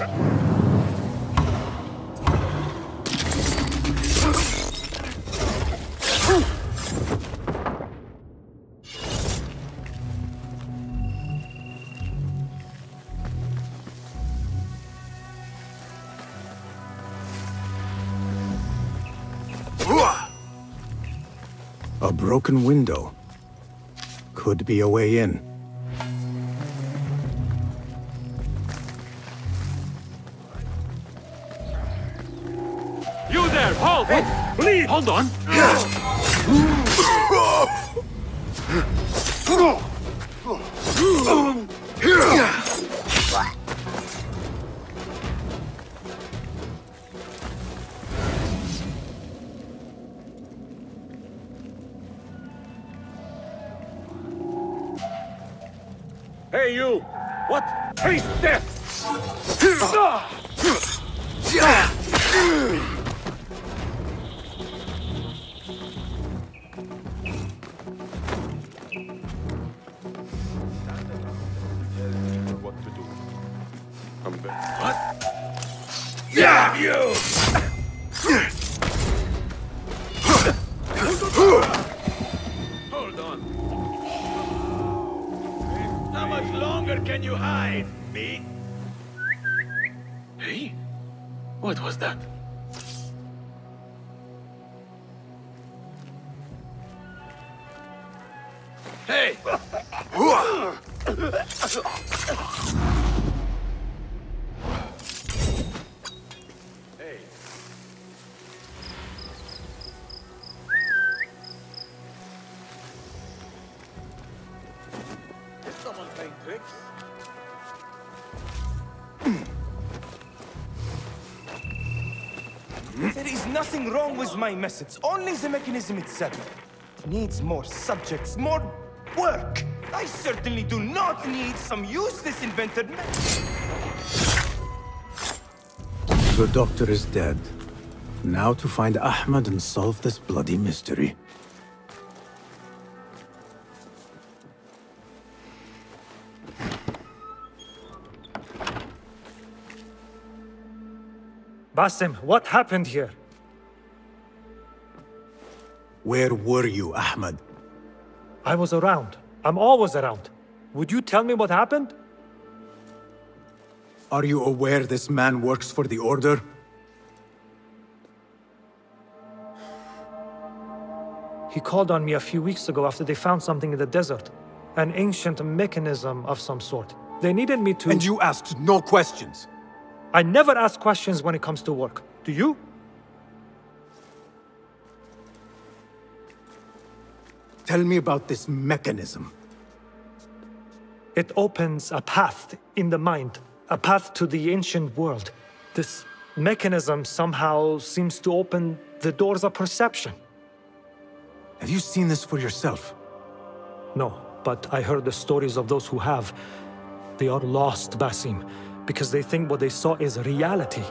A broken window. Could be a way in. You there! Halt! Please! Hold on! Hey, you! What? I'm back. What? Yeah, you! Hold on. How much longer can you hide, me? Hey? What was that? Hey! hey. There is nothing wrong with my message, only the mechanism itself. Needs more subjects, more work. I certainly do not need some useless inventor. The doctor is dead. Now to find Ahmed and solve this bloody mystery. Basim, what happened here? Where were you, Ahmed? I was around. I'm always around. Would you tell me what happened? Are you aware this man works for the Order? He called on me a few weeks ago after they found something in the desert. An ancient mechanism of some sort. They needed me to... And you asked no questions. I never ask questions when it comes to work. Do you? Tell me about this mechanism. It opens a path in the mind, a path to the ancient world. This mechanism somehow seems to open the doors of perception. Have you seen this for yourself? No, but I heard the stories of those who have. They are lost, Basim, because they think what they saw is reality.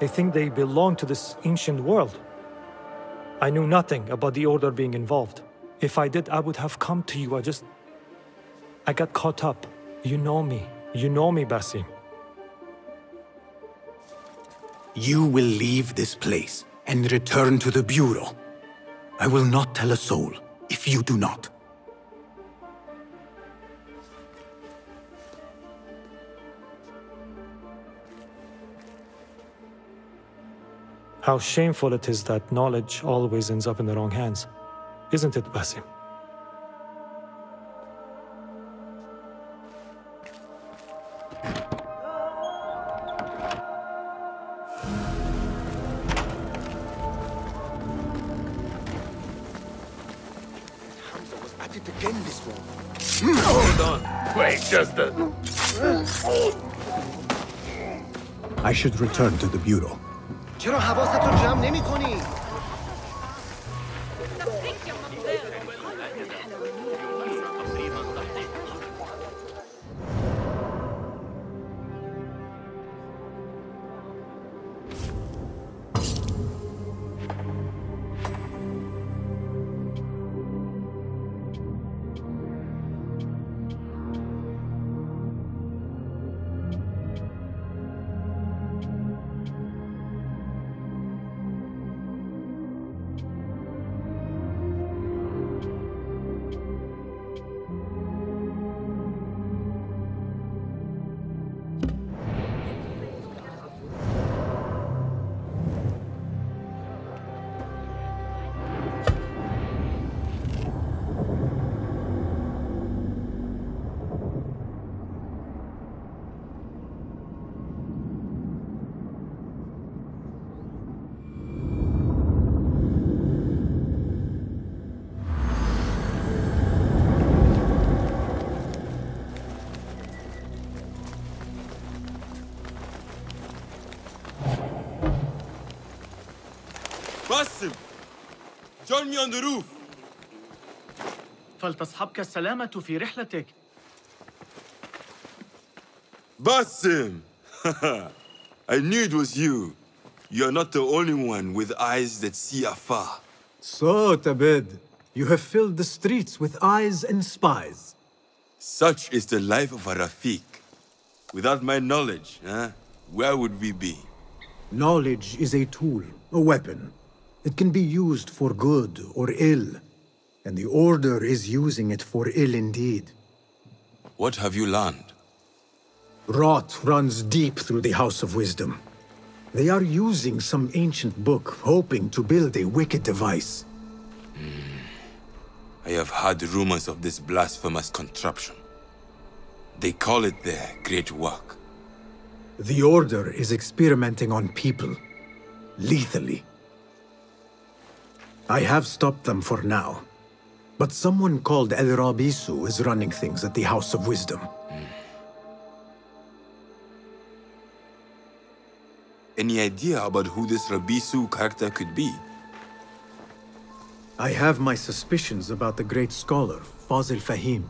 They think they belong to this ancient world. I knew nothing about the Order being involved. If I did, I would have come to you. I just. I got caught up. You know me. You know me, Basim. You will leave this place and return to the Bureau. I will not tell a soul if you do not. How shameful it is that knowledge always ends up in the wrong hands. Isn't it, Basim? Hamza was at it again this morning. Hold on. Wait just a... I should return to the Bureau. چرا حواست رو جمع نمی کنی؟ Join me on the roof. فلتصحبك السلامة في رحلتك Basim! I knew it was you. You're not the only one with eyes that see afar. So, Tabed, you have filled the streets with eyes and spies. Such is the life of a Rafiq. Without my knowledge, huh, where would we be? Knowledge is a tool, a weapon. It can be used for good or ill. And the Order is using it for ill indeed. What have you learned? Rot runs deep through the House of Wisdom. They are using some ancient book, hoping to build a wicked device. Hmm. I have heard rumors of this blasphemous contraption. They call it their great work. The Order is experimenting on people. Lethally. I have stopped them for now. But someone called El Rabisu is running things at the House of Wisdom. Any idea about who this Rabisu character could be? I have my suspicions about the great scholar, Fazil Fahim.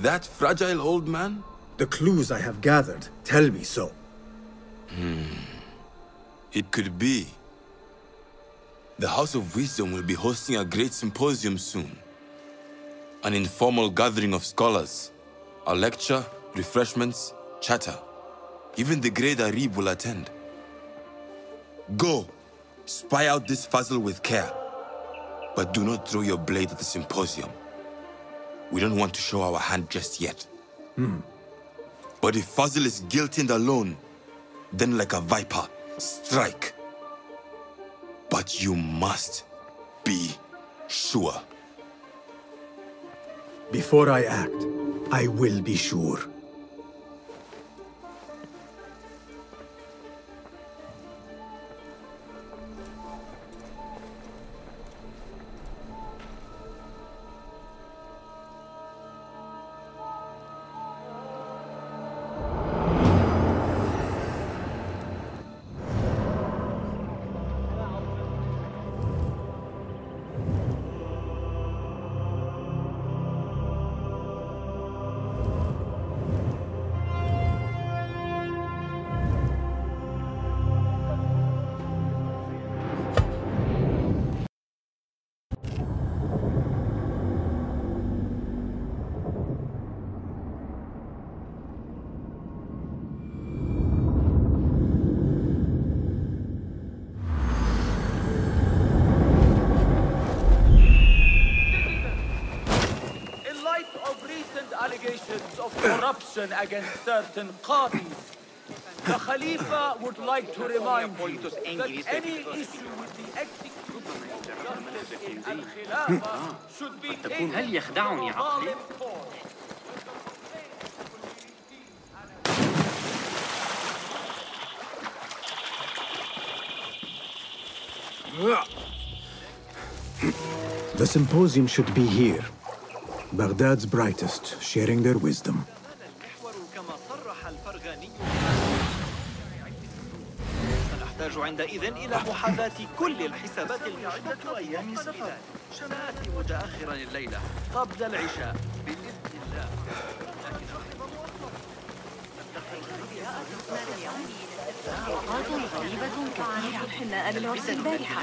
That fragile old man? The clues I have gathered tell me so. Hmm. It could be. The House of Wisdom will be hosting a great symposium soon. An informal gathering of scholars. A lecture, refreshments, chatter. Even the great Arib will attend. Go, spy out this puzzle with care. But do not throw your blade at the symposium. We don't want to show our hand just yet. Hmm. But if Fazil is guilty and alone, then like a viper, strike. But you must be sure. Before I act, I will be sure. recent allegations of corruption against certain qadis, the Khalifa would like to remind you that any issue with the execution of justice in Al-Khilafah should be taken هل يخدعني to a عقلي؟ Zalim court. The symposium should be here. Baghdad's brightest, sharing their wisdom. كما صرح الفرغاني سنحتاج عندئذ إلى محاذاة كل الحسابات المشتركة أيام سفر سنأتي متأخرا الليلة قبل العشاء. بإذن الله غريبة كثيرة البارحة